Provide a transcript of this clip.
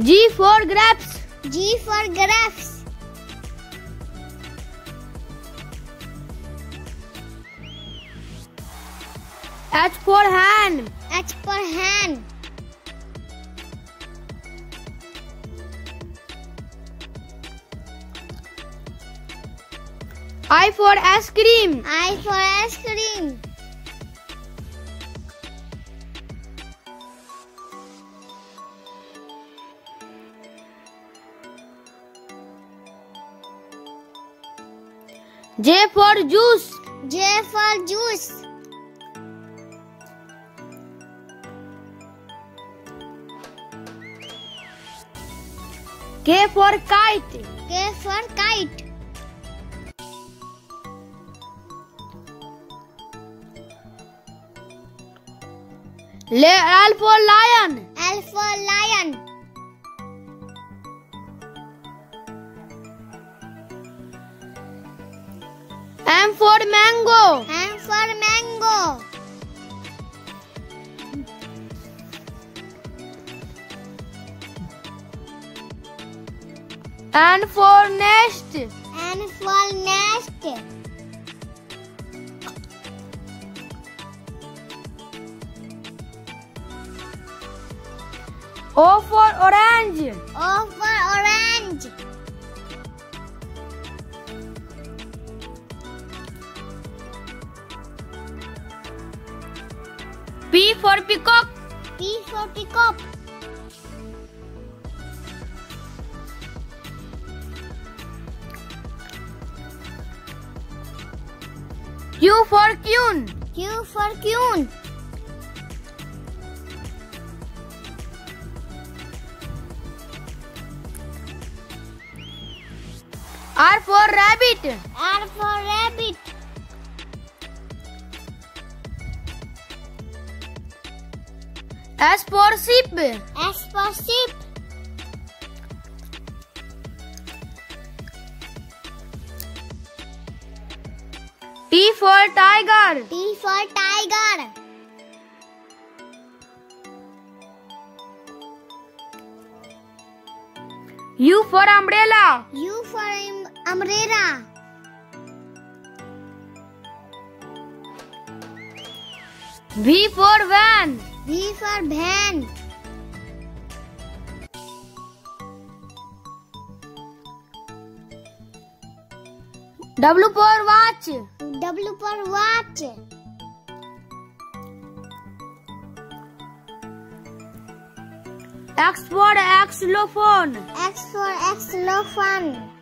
G for grapes. G for grapes. H for hand. H for hand. I for ice cream. I for ice cream. J for juice. J for juice. K for kite. K for kite. L for lion. L for lion. For mango. M for mango. N for nest. N for nest. O for orange. O for orange. P for peacock. P for peacock. Q for queen. Q for queen. R for rabbit. R for rabbit. S for sheep. S for sheep. T for tiger. T for tiger. U for umbrella. U for um- umbrella. V for van. V for van. W for watch. W for watch. X for xylophone. X for xylophone.